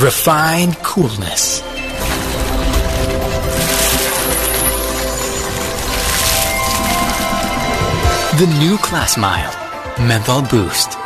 refined coolness. The new Class mile, Menthol Boost.